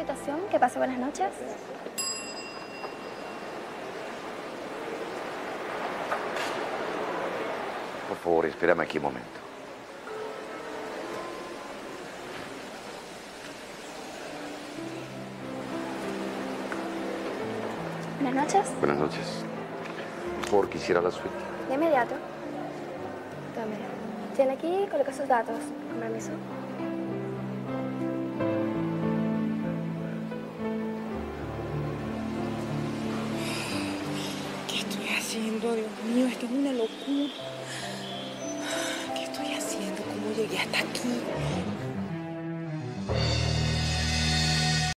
habitación, que pase buenas noches. Por favor, espérame aquí un momento. Buenas noches. Buenas noches. Por favor, quisiera la suite. De inmediato. Tome. Tiene aquí, coloca sus datos. Con permiso. Haciendo, Dios mío? Esto es una locura. ¿Qué estoy haciendo? ¿Cómo llegué hasta aquí?